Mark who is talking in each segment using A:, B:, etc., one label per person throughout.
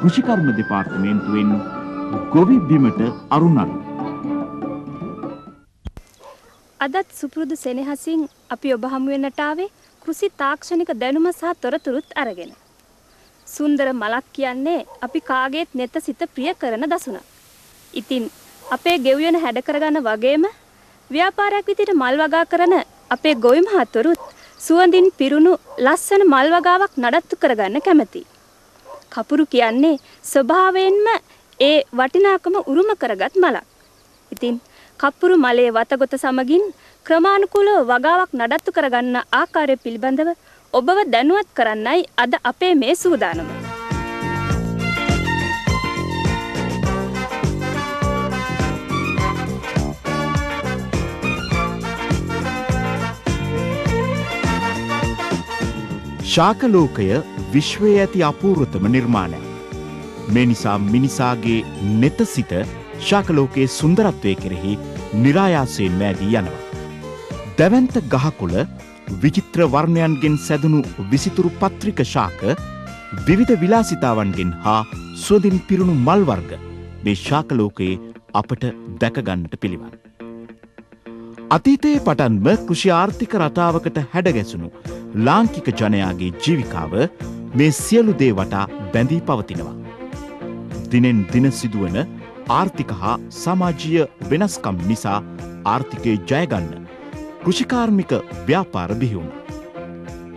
A: කෘෂිකර්ම දෙපාර්තමේන්තුවෙන් ගොවි බිමට අරුණන්.
B: අදත් සුපුරුදු සෙනෙහසින් අපි ඔබ හමුවෙන්නට ආවේ කෘෂි තාක්ෂණික දැනුම සහ තොරතුරුත් අරගෙන. සුන්දර මලක් කියන්නේ අපි කාගේත් නෙත සිත ප්‍රිය කරන දසුණක්. ඉතින් අපේ ගෙවියන හැඩ කරගන්න වගේම ව්‍යාපාරයක් විදිහට මල් වගා කරන අපේ ගොවි මහතුරුත් සුවඳින් පිරුණු ලස්සන මල් වගාවක් නඩත්තු කරගන්න කැමති. කපුරු කියන්නේ ස්වභාවයෙන්ම ඒ වටිනාකම උරුම කරගත් මලක්. ඉතින් කප්පුරු මලේ වතගොත සමගින් ක්‍රමානුකූලව වගාවක් නඩත්තු කරගන්න ආකාරය පිළිබඳව ඔබව දැනුවත් කරන්නයි අද අපේ මේ සූදානම.
A: ශාකලෝකය විශ්වයේ ඇති අපූර්වතම නිර්මාණයක්. මේ නිසා මිනිසාගේ නෙත සිත ශාකලෝකයේ සුන්දරත්වය කෙරෙහි නිරායාසයෙන් මෑදී යනවා. දැවන්ත ගහකොළ විචිත්‍ර වර්ණයන්ගෙන් සැදනු විසිතුරු පත්‍රික ශාක විවිධ විලාසිතාවන්ගෙන් හා සුවදින් පිරුණු මල්වර්ග මේ ශාකලෝකයේ අපට දැකගන්නට පිළිවන්. අතීතයේ පටන්ම කෘෂි ආර්ථික රටාවකට හැඩගැසුණු ලාංකික ජනයාගේ ජීවිකාව මේ සියලු දේ වටා බැඳී පවතිනවා. දිනෙන් දින සිදුවන ආර්ථික හා සමාජීය වෙනස්කම් නිසා ආර්ථිකය ජයගන්න කෘෂිකාර්මික ව්‍යාපාර බිහිවුණ.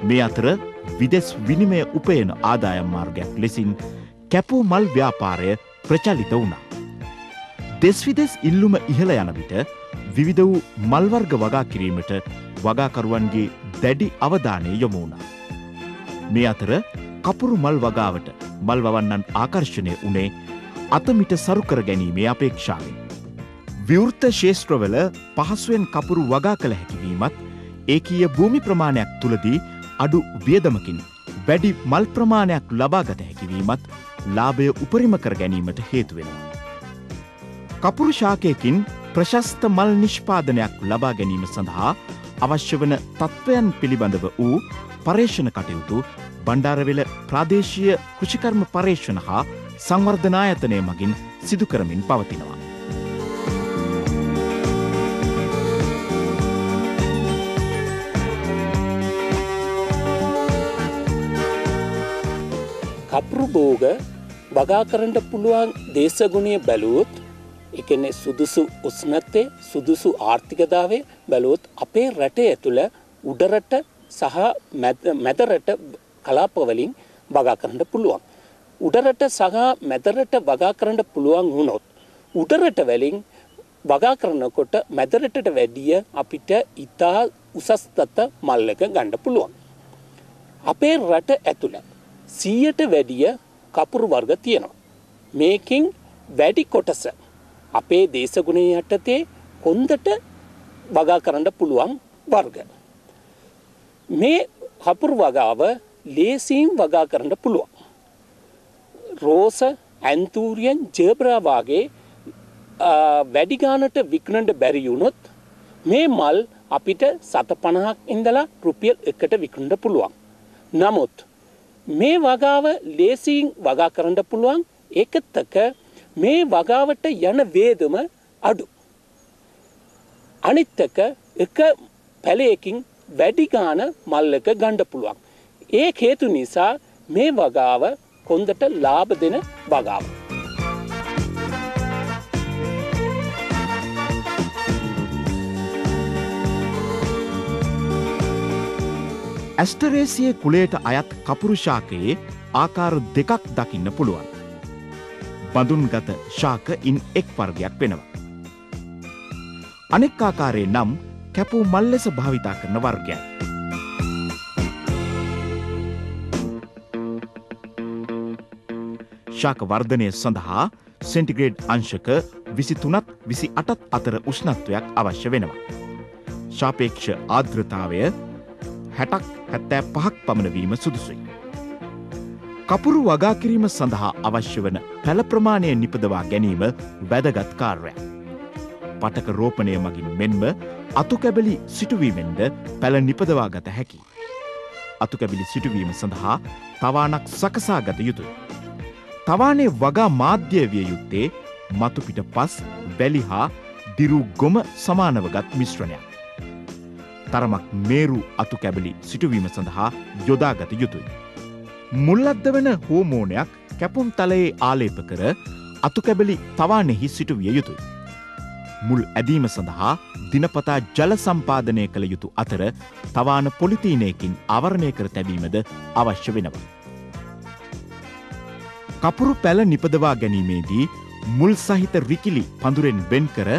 A: මේ අතර විදෙස් විනිමය උපයන ආදායම් මාර්ගයක් ලෙසින් කැපූ මල් ව්‍යාපාරය ප්‍රචලිත වුණා. දෙස්විදෙස් ඉල්ලුම ඉහළ යන විට විවිධ වූ මල්වර්ග වගා කිරීමට වගාකරුවන්ගේ දැඩි අවධානය යොමු වුණා. මේ අතර කපුරු මල් වගාවට මල් වවන්නන් ආකර්ශණය වනේ අතමිට සරුකර ගැනීමේ අපේක්ෂාවෙන්. විවෘත ශේෂත්‍රවල පහසුවෙන් කපුරු වගා කළ හැකිවීමත් ඒකීය භූමි ප්‍රමාණයක් තුළදී අඩු වියදමකින් වැඩි මල් ප්‍රමාණයක් ලබාගත හැකිවීමත් ලාභය උපරිම කර ගැනීමට හේතුවෙනවා. කපුරු ශාකයකින් ප්‍රශස්ත මල් නිෂ්පාදනයක් ලබා ගැනීම සඳහා අවශ්‍ය වන තත්ත්වයන් පිළිබඳව වූ පර්ේෂණ කටයුතු බණ්ඩාරවෙල ප්‍රාදේශීය කෘෂිකර්ම පර්ේෂණ හා සංවර්ධනායතනය මගින් සිදු කරමින් පවතිනවා.
C: කපුරු බෝග වගා කරන්න පුළුවන් දේශගුණය බැලූත් එකනෙ සුදුසු උස්නත්තේ සුදුසු ආර්ථිකදාවේ බැලූත් අපේ රටේ ඇතුළ උඩරට සහ මැදරට කලාපවලින් වගා කරන්න පුළුවන්. උඩරට සහ මැදරට වගා කරන්න පුළුවන් වුණොත්. උඩරට වැලින් වගා කරනකොට මැදරටට වැඩිය අපිට ඉතා උසස්තත මල්ලක ගණ්ඩ පුළුවන්. අපේ රට ඇතුළ සීයට වැඩිය කපුරු වර්ග තියෙනවා. මේකින් වැඩි කොටස අපේ දේශගුණය යටතේ හොන්දට වගා කරන්න පුළුවන් වර්ග. මේ කපුරු වගාව ලේසින් වගා කරන්න පුළුවන්. රෝස ඇන්තූරියන් ජේබ්‍රාවාගේ වැඩිගානට වික්නට බැරියුණොත් මේ මල් අපිට සත පණහක් ඉඳලා රුපියල් එකට විකුණට පුළුවන්. නමුත් මේ වගාව ලේසින් වගා කරන්න පුළුවන් ඒකත්තක මේ වගාවට යන වේදම අඩු. අනිත්තක එක පැලයකින් වැඩිගාන මල්ලක ගණ්ඩ පුළුවන්. ඒ හේතු නිසා මේ වගාව කොන්දට ලාභ දෙන වගාව.
A: ඇස්ටරේසිය කුලේට අයත් කපුරුෂාකයේ ආකාර දෙකක් දකින්න පුළුවන්. බඳුන්ගත ශාක ඉන් එක් වර්ගයක් වෙනවා. අනෙක් ආකාරයේ නම් කැපූ මල් ලෙස භාවිතා කරන වර්ගයයි. ශාක වර්ධනය සඳහා සෙන්ටිග්‍රේඩ් අංශක විසි තුනත් විසි අටත් අතර උෂ්ණත්වයක් අවශ්‍ය වෙනවා. ශාපේක්ෂ ආද්‍රතාවය හැටක් හැත්තෑ පහක් පමණවීම සුදුසුයි. කපුරු වගා කිරීම සඳහා අවශ්‍ය වන පැළ ප්‍රමාණය නිපදවා ගැනීම වැදගත් කාර්යක්. පටක රෝපණය මගින් මෙන්ම අතුකැබලි සිටුවීමෙන්ද පැළ නිපදවා ගත හැකි. අතුකැබිලි සිටුවීම සඳහා තවානක් සකසා ගත යුතුයි. තවානේ වගා මාධ්‍ය විය යුත්තේ මතුපිට පස් වැලි හා දිරු ගොම සමානවගත් මිශ්‍රණයක්. තරමක් මේරු අතු කැබලි සිටුවීම සඳහා යොදාගත යුතුයි. මුල්ලද්ද වන හෝමෝනයක් කැපුම් තලයේ ආලේප කර අතුකැබලි තවානෙහි සිටුවිය යුතුයි. මුල් ඇදීම සඳහා දිනපතා ජල සම්පාදනය කළ යුතු අතර තවාන පොලිතීනයකින් අවරණය කර තැබීමද අවශ්‍ය වෙනවා. කපුරු පැල නිපදවා ගැනීමේදී මුල් සහිත රිකිලි පඳුරෙන් වෙන් කර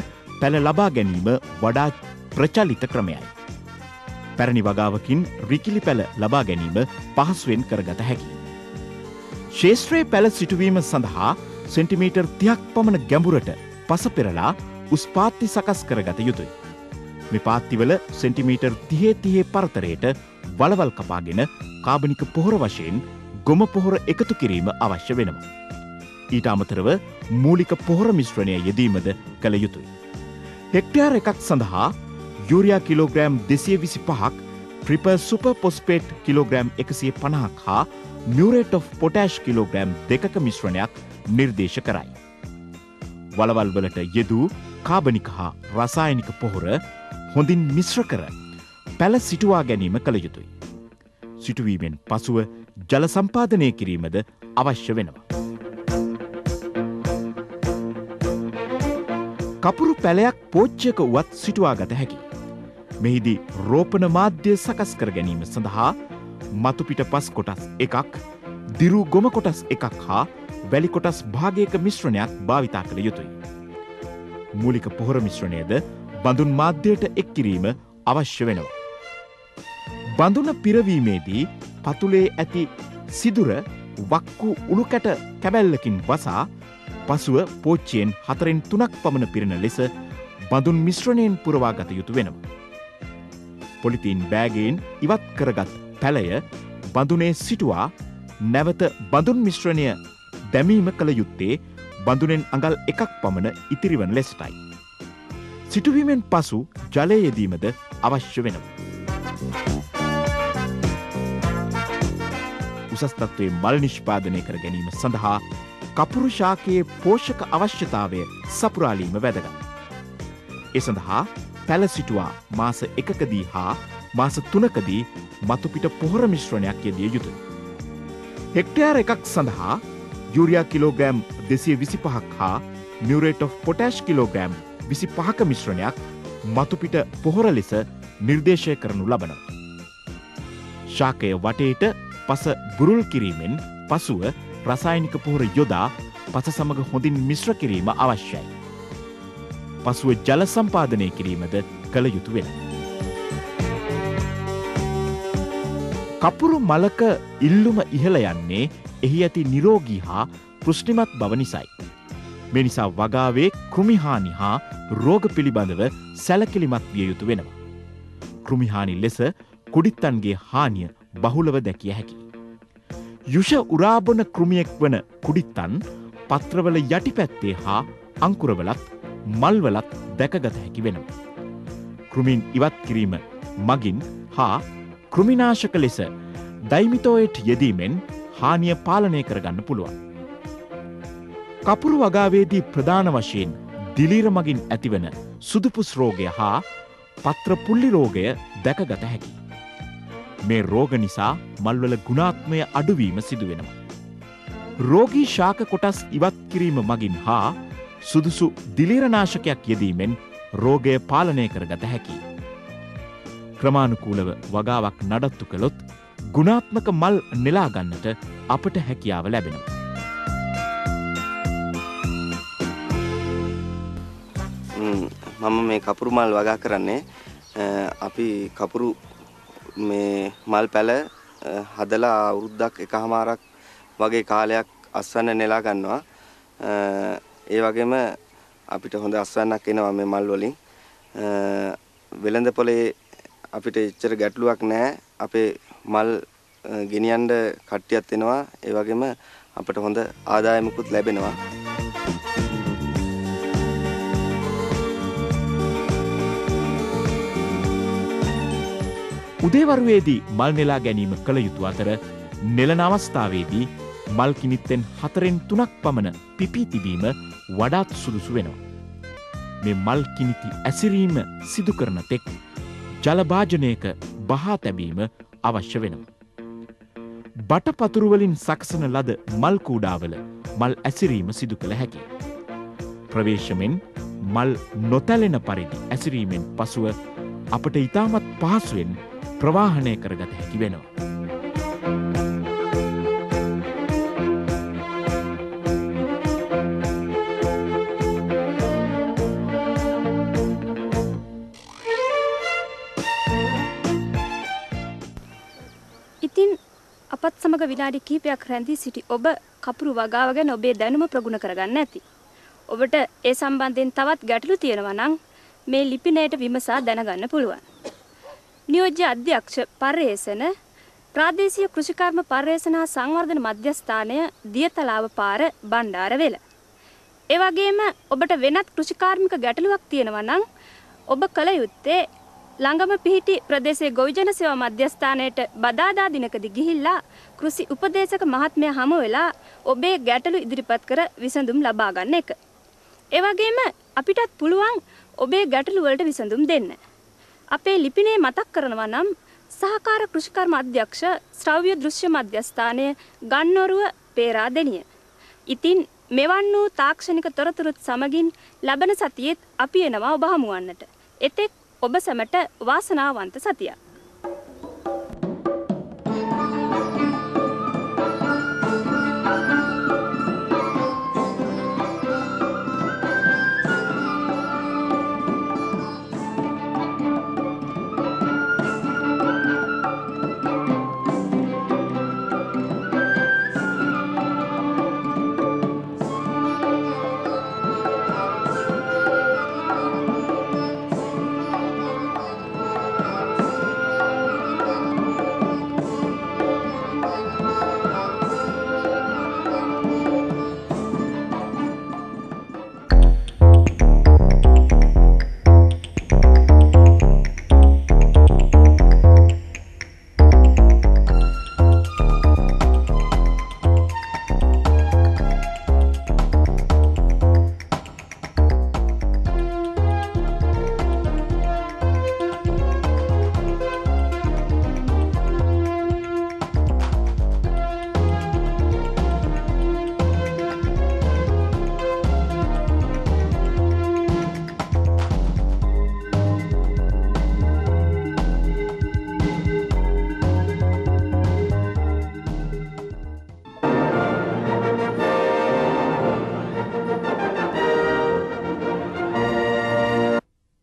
A: පැළ ලබා ගැනීම වඩා ප්‍රචලිත ක්‍රමයයි. පැරණි වගාවකින් රිකිලි පැළ ලබා ගැනීම පහසුවෙන් කරගත හැකි. ශේෂත්‍රයේ පැළ සිටුවීම සඳහා සෙන්ටිමීටර් තියක් පමණ ගැඹුරට පස පෙරලා උස්පාත්ති සකස් කරගත යුතුයි. මෙ පාත්තිවල සෙන්ටිමීටර් තිහේ තිහේ පරතරයට වලවල් කපාගෙන කාබනික පොහොර වශයෙන් ගොම පොහොර එකතු කිරීම අවශ්‍ය වෙනවා. ඊට අමතරව මූලික පොහොර මිශ්‍රණය යෙදීමද කළ යුතුයි. හෙක්ටයාර් එකක් සඳහා යුරයා කිලෝග්‍රෑම් දෙසිය විසි පහක් ප්‍රිප සුප පොස්පේට් කිලෝග්‍රෑම් එකසිය පණහක් හා මියරේට of පොටෑෂ් කිලෝග්‍රෑම් දෙකක මිශ්‍රණයක් නිර්දේශ කරයි. වලවල් වලට යෙදූ කාබනික හා රසායනික පොහොර හොඳින් මිශ්‍ර කර පැළ සිටුවා ගැනීම කළ යුතුයි. සිටුවීමෙන් පසුව ජල සම්පාදනය කිරීමද අවශ්‍ය වෙනවා. කපුරු පැලයක් පෝච්චයක වුවත් සිටුවා ගත හැකි. මෙහිදී රෝපණ මාධ්‍ය සකස් කර ගැනීම සඳහා මතුපිට පස් කොටස් එකක් දිරු ගොම කොටස් එකක් හා වැලි කොටස් භාගයක මිශ්‍රණයක් භාවිතා කළ යුතුයි. මූලික පොහොර මිශ්‍රණයද බඳුන් මාධ්‍යයට එක් කිරීම අවශ්‍ය වෙනවා. බඳුන පිරවීමේදී පතුලේ ඇති සිදුර වක්කු උළුකැට කැබැල්ලකින් වසා පසුව පෝච්චයෙන් හතරෙන් තුනක් පමණ පිරෙන ලෙස බඳුන් මිශ්‍රණයෙන් පුරවා ගත යුතු වෙනවා. පොලිතීන් බෑගයෙන් ඉවත් කරගත් පැළය බඳුනේ සිටුවා නැවත බඳුන් මිශ්‍රණය දැමීම කළ යුත්තේ බඳුනෙන් අඟල් එකක් පමණ ඉතිරිවන ලෙසටයි. සිටුවීමෙන් පසු ජලයේදීමද අවශ්‍ය වෙනවා. උසස්තත්වයේ මල් නිෂ්පාදනය කර ගැනීම සඳහා කපුරු ශාකයේ පෝෂක අවශ්‍යතාවය සපුරාලීම වැදගත්. එ සඳහා පැල සිටුවා මාස එකකදී හා මාස තුනකදී මතුපිට පොහොර මිශ්‍රණයක් යෙදිය යුතුයි. හෙක්ටයාර එකක් සඳහා යුරයා කිලෝග්‍රෑම් දෙසිය විසි පහක් හා මියරේට of පොටෑෂ් කිලෝග්‍රෑම් විසි පහක මිශ්‍රණයක් මතුපිට පොහොර ලෙස නිර්දේශය කරනු ලබනවා. ශාකය වටේට පස බුරුල් කිරීමෙන් පසුව රසායනික පොහොර යොදා පස සමඟ හොඳින් මිශ්‍ර කිරීම අවශ්‍යයි. පසුව ජල සම්පාදනය කිරීමද කළ යුතු වෙන. කපුරු මලක ඉල්ලුම ඉහළ යන්නේ එහි ඇති නිරෝගී හා පෘෂ්ටිමත් බව නිසයි. මෙනිසා වගාවේ කෘමිහානි හා රෝග පිළිබඳව සැලකිලිමත් විය යුතු වෙනවා. කෘමිහානි ලෙස කුඩිත්තන්ගේ හානිය බහුලව දැකිය හැකි. යුෂ උරාබන කෘමියෙක් වන කුඩිත්තන් පත්‍රවල යටි පැත්තේ හා අංකුරවලත් මල්වලත් දැකගත හැකි වෙනවා. කෘමින් ඉවත් කිරීම මගින් හා කෘමිනාශක ලෙස දෛමිතෝයට යෙදීමෙන් හානිය පාලනය කරගන්න පුළුවන්. කපුරු වගාවේදී ප්‍රධාන වශයෙන් දිලීර මගින් ඇතිවන සුදුපුස් රෝගය හා පත්‍ර පුල්ලි රෝගය දැකගත හැකි. මේ රෝග නිසා මල්වල ගුණාත්මය අඩුවීම සිදුවෙනවා. රෝගී ශාක කොටස් ඉවත් කිරීම මගින් හා සුදුසු දිලීරනාශකයක් යෙදීමෙන් රෝගය පාලනය කරගත හැකි. ක්‍රමාණුකූලව වගාවක් නඩත්තු කළොත් ගුණාත්මක මල් නෙලාගන්නට අපට හැකියාව ලැබෙනවා.
D: මම මේ කපුරු මල් වගා කරන්නේ අපි කපුරු මේ මල් පැල හදලා අවුරුද්දක් එකහමාරක් වගේ කාලයක් අස්වැන්න නෙලා ගන්නවා. ඒ වගේම අපිට හොඳ අස්වැන්නක් එනවා මේ මල් වලින්. වෙළඳ පොලේ අපිට එච්චර ගැටලුවක් නැහැ. අපේ මල් ගෙනියන්න කට්ටියක් එනවා. ඒ වගේම අපිට හොඳ ආදායමකුත් ලැබෙනවා.
A: උදේවරුවේදී මල් නෙලා ගැනීම කළ යුතු අතර නෙලන අවස්ථාවේදී මල්කිනිත්තෙන් හතරෙන් තුනක් පමණ පිපී තිබීම වඩාත් සුදුසු වෙනවා. මේ මල්කිනිති ඇසිරීම සිදු කරන තෙක් ජලභාජනයක බහා තැබීම අවශ්‍ය වෙනවා. බටපතුරුවලින් සකසන ලද මල්කූඩාවල මල් ඇසිරීම සිදු කළ හැකි. ප්‍රවේශමෙන් මල් නොතැලෙන පරිදි ඇසිරීමෙන් පසුව අපට ඉතාමත් පහසුවෙන් ප්‍රවාහනය කරගත හැකි වෙනවා.
B: ඉතින් අපත් සමග විනාඩි කිහිපයක් රැඳී සිටි ඔබ කපුරු වගාව ගැන ඔබේ දැනුම ප්‍රගුණ කරගන්න ඇති. ඔබට ඒ සම්බන්ධයෙන් තවත් ගැටලු තියෙනවා නම් මේ ලිපිනයට විමසා දැනගන්න පුළුවන්. නියෝජ්‍ය අධ්‍යක්ෂ පර්යේෂණ ප්‍රාදේශීය කෘෂිකර්ම පර්යේෂණ හා සංවර්ධන මධ්‍යස්ථානය දියතලාව පාර බණ්ඩාරවෙල. ඒ වගේම ඔබට වෙනත් කෘෂිකාර්මික ගැටලුවක් තියෙනවා නම් ඔබ කල යුත්තේ ළඟම පිහිටි ප්‍රදේශයේ ගොවිජන සේවා මධ්‍යස්ථානයට බදාදා දිනකදී ගිහිල්ලා කෘෂි උපදේශක මහත්මයා හමු වෙලා ඔබේ ගැටලු ඉදිරිපත් කර විසඳුම් ලබා ගන්න එක. ඒ වගේම අපිටත් පුළුවන් ඔබේ ගැටලු වලට විසඳුම් දෙන්න. අපේ ලිපිනේ මතක් කරනවා නම් සහකාර කෘෂිකර්ම අධ්‍යක්ෂ ශ්‍රව්‍ය දෘශ්‍ය මධ්‍යස්ථානය ගන්නොරුව පේරාදෙනිය. ඉතින් මෙවන් වූ තාක්ෂණික තොරතුරුත් සමගින් ලබන සතියේත් අපි එනවා ඔබ හමුවන්නට. එතෙක් ඔබ සැමට වාසනාවන්ත සතියක්.